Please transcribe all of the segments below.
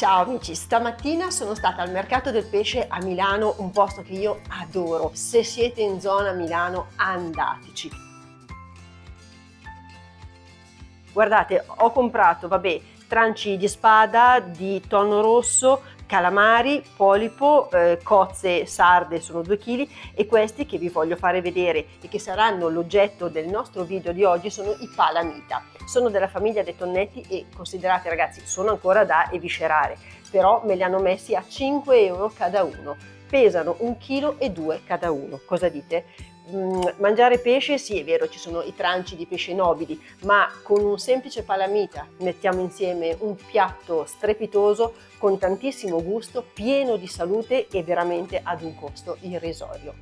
Ciao amici, stamattina sono stata al mercato del pesce a Milano, un posto che io adoro. Se siete in zona Milano andateci. Guardate, ho comprato, vabbè, tranci di spada, di tonno rosso, calamari, polipo, eh, cozze sarde sono 2 kg e questi che vi voglio fare vedere e che saranno l'oggetto del nostro video di oggi sono i palamita. Sono della famiglia dei tonnetti e considerate ragazzi sono ancora da eviscerare, però me li hanno messi a 5 euro cada uno. Pesano 1 kg e 2 cada uno. Cosa dite? Mm, mangiare pesce, sì è vero, ci sono i tranci di pesce nobili, ma con un semplice palamita mettiamo insieme un piatto strepitoso con tantissimo gusto, pieno di salute e veramente ad un costo irrisorio.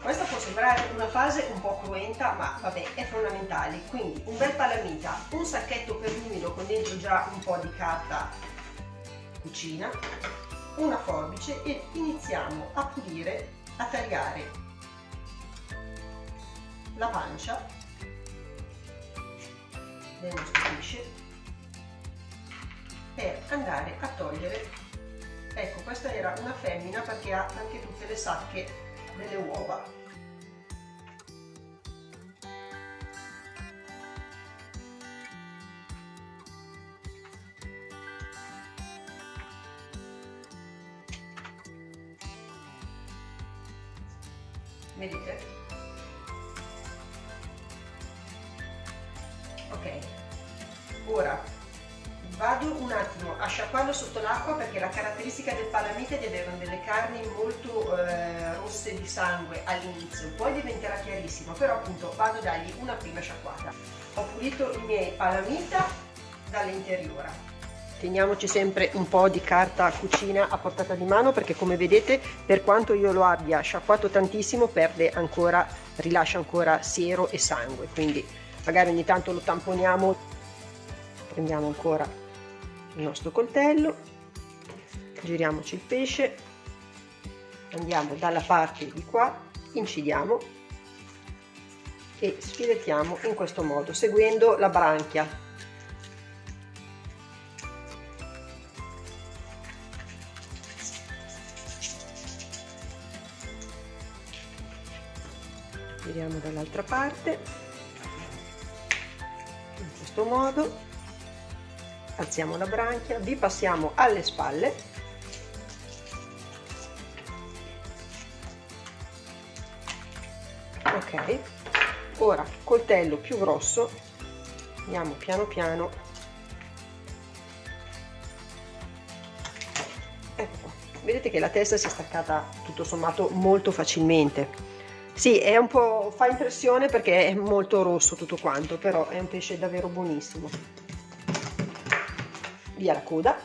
Questa può sembrare una fase un po' cruenta, ma vabbè, è fondamentale. Quindi un bel palamita, un sacchetto per l'umido con dentro già un po' di carta cucina, una forbice e iniziamo a pulire, a tagliare la pancia. Del nostro pesce per andare a togliere. Ecco questa era una femmina perché ha anche tutte le sacche delle uova. Vedete ora vado un attimo a sciacquarlo sotto l'acqua perché la caratteristica del palamite è di avere delle carni molto eh, rosse di sangue all'inizio poi diventerà chiarissimo però appunto vado a dargli una prima sciacquata. Ho pulito i miei palamita dall'interiore. Teniamoci sempre un po' di carta cucina a portata di mano perché come vedete per quanto io lo abbia sciacquato tantissimo perde ancora rilascia ancora siero e sangue quindi magari ogni tanto lo tamponiamo prendiamo ancora il nostro coltello giriamoci il pesce andiamo dalla parte di qua incidiamo e sfilettiamo in questo modo seguendo la branchia. Giriamo dall'altra parte in questo modo alziamo la branchia, vi passiamo alle spalle. Ok. Ora coltello più grosso. Andiamo piano piano. Ecco vedete che la testa si è staccata tutto sommato molto facilmente. Sì, è un po' fa impressione perché è molto rosso tutto quanto, però è un pesce davvero buonissimo via la coda.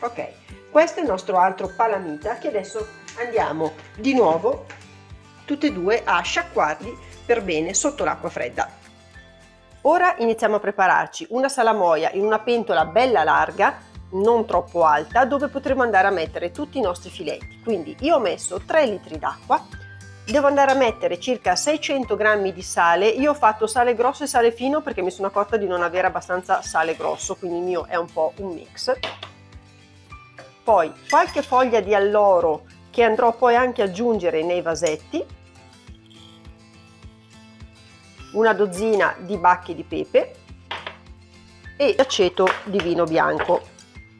Ok questo è il nostro altro palamita che adesso andiamo di nuovo tutte e due a sciacquarli per bene sotto l'acqua fredda. Ora iniziamo a prepararci una salamoia in una pentola bella larga non troppo alta dove potremo andare a mettere tutti i nostri filetti. Quindi io ho messo 3 litri d'acqua devo andare a mettere circa 600 g di sale. Io ho fatto sale grosso e sale fino perché mi sono accorta di non avere abbastanza sale grosso quindi il mio è un po' un mix. Poi qualche foglia di alloro che andrò poi anche ad aggiungere nei vasetti. Una dozzina di bacche di pepe. E aceto di vino bianco.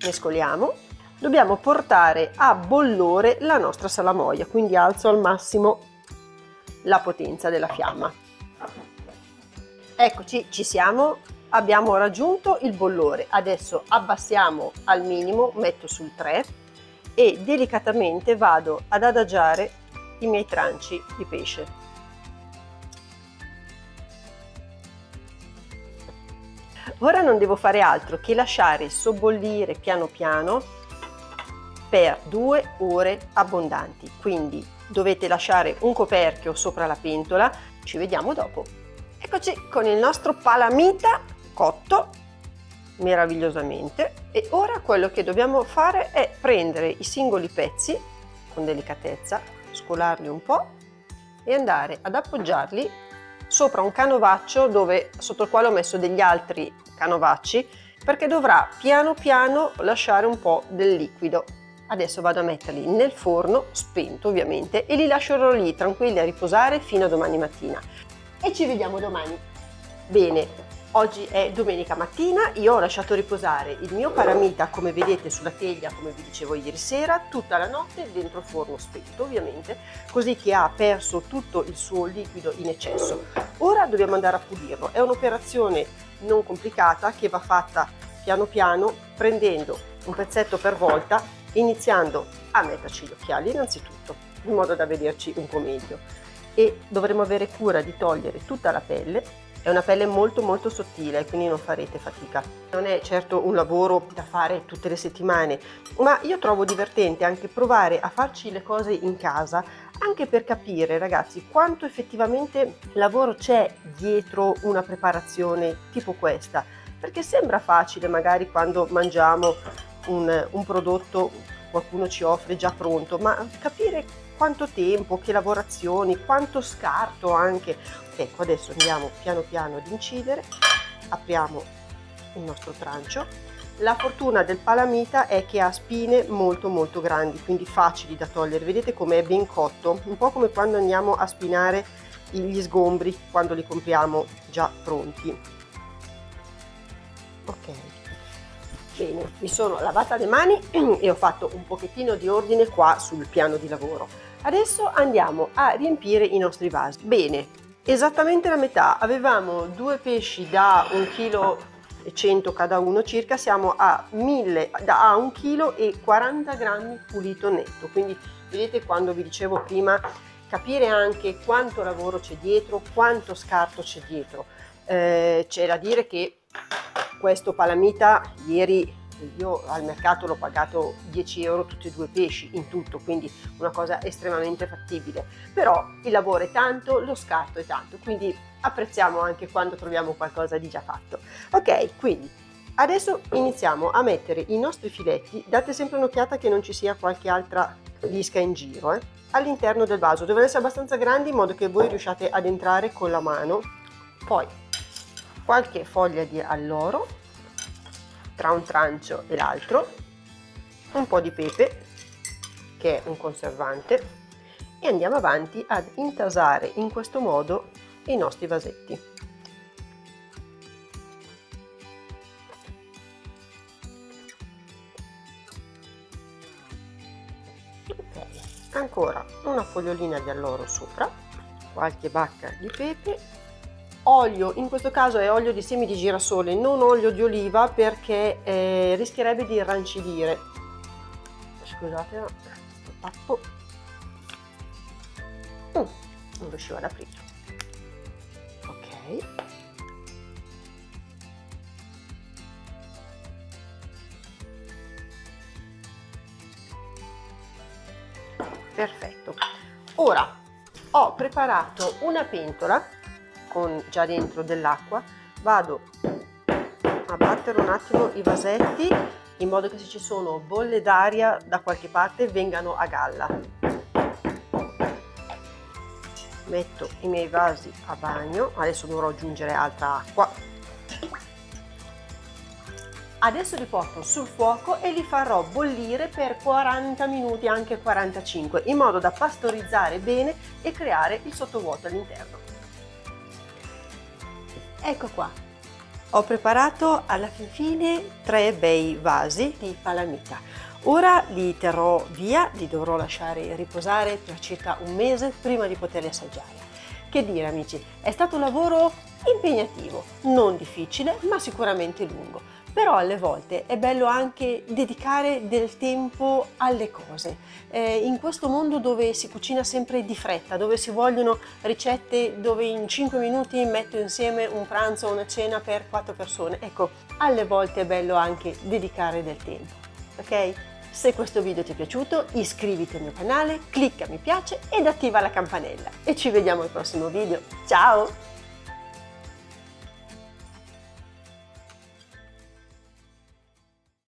Mescoliamo. Dobbiamo portare a bollore la nostra salamoia quindi alzo al massimo la potenza della fiamma. Eccoci, ci siamo, abbiamo raggiunto il bollore. Adesso abbassiamo al minimo, metto sul 3 e delicatamente vado ad adagiare i miei tranci di pesce. Ora non devo fare altro che lasciare sobbollire piano piano per due ore abbondanti, quindi dovete lasciare un coperchio sopra la pentola. Ci vediamo dopo. Eccoci con il nostro palamita cotto meravigliosamente e ora quello che dobbiamo fare è prendere i singoli pezzi con delicatezza, scolarli un po' e andare ad appoggiarli sopra un canovaccio dove, sotto il quale ho messo degli altri canovacci perché dovrà piano piano lasciare un po' del liquido. Adesso vado a metterli nel forno, spento ovviamente, e li lascerò lì tranquilli a riposare fino a domani mattina. E ci vediamo domani. Bene, Oggi è domenica mattina, io ho lasciato riposare il mio paramita come vedete sulla teglia, come vi dicevo ieri sera, tutta la notte dentro il forno spento ovviamente, così che ha perso tutto il suo liquido in eccesso. Ora dobbiamo andare a pulirlo, è un'operazione non complicata che va fatta piano piano prendendo un pezzetto per volta, iniziando a metterci gli occhiali innanzitutto, in modo da vederci un po' meglio. E dovremo avere cura di togliere tutta la pelle è una pelle molto molto sottile, quindi non farete fatica. Non è certo un lavoro da fare tutte le settimane, ma io trovo divertente anche provare a farci le cose in casa, anche per capire ragazzi quanto effettivamente lavoro c'è dietro una preparazione tipo questa. Perché sembra facile magari quando mangiamo un, un prodotto qualcuno ci offre già pronto, ma capire quanto tempo, che lavorazioni, quanto scarto anche. Ecco, adesso andiamo piano piano ad incidere, apriamo il nostro trancio. La fortuna del palamita è che ha spine molto molto grandi, quindi facili da togliere. Vedete com'è ben cotto, un po' come quando andiamo a spinare gli sgombri quando li compriamo già pronti. Ok, bene, mi sono lavata le mani e ho fatto un pochettino di ordine qua sul piano di lavoro. Adesso andiamo a riempire i nostri vasi. Bene, esattamente la metà. Avevamo due pesci da 1 kg 100 cada uno circa, siamo a 1000 da a 1 kg 40 grammi pulito netto. Quindi vedete quando vi dicevo prima capire anche quanto lavoro c'è dietro, quanto scarto c'è dietro. Eh, c'è da dire che questo palamita ieri io al mercato l'ho pagato 10 euro tutti e due pesci in tutto, quindi una cosa estremamente fattibile. Però il lavoro è tanto, lo scarto è tanto, quindi apprezziamo anche quando troviamo qualcosa di già fatto. Ok, quindi adesso iniziamo a mettere i nostri filetti, date sempre un'occhiata che non ci sia qualche altra lisca in giro, eh, all'interno del vaso. Devono essere abbastanza grandi in modo che voi riusciate ad entrare con la mano. Poi qualche foglia di alloro tra un trancio e l'altro, un po' di pepe, che è un conservante, e andiamo avanti ad intasare in questo modo i nostri vasetti. Ancora una fogliolina di alloro sopra, qualche bacca di pepe olio, in questo caso è olio di semi di girasole, non olio di oliva perché eh, rischierebbe di rancidire. Scusate, questo tappo mm, non riuscivo ad aprire. Ok. Perfetto. Ora ho preparato una pentola con già dentro dell'acqua. Vado a battere un attimo i vasetti in modo che se ci sono bolle d'aria da qualche parte vengano a galla. Metto i miei vasi a bagno. Adesso dovrò aggiungere altra acqua. Adesso li porto sul fuoco e li farò bollire per 40 minuti anche 45 in modo da pastorizzare bene e creare il sottovuoto all'interno Ecco qua. Ho preparato alla fin fine tre bei vasi di palamita. Ora li terrò via, li dovrò lasciare riposare per circa un mese prima di poterli assaggiare. Che dire amici, è stato un lavoro impegnativo, non difficile ma sicuramente lungo però alle volte è bello anche dedicare del tempo alle cose. Eh, in questo mondo dove si cucina sempre di fretta, dove si vogliono ricette dove in 5 minuti metto insieme un pranzo o una cena per 4 persone, ecco, alle volte è bello anche dedicare del tempo, ok? Se questo video ti è piaciuto iscriviti al mio canale, clicca mi piace ed attiva la campanella e ci vediamo al prossimo video. Ciao!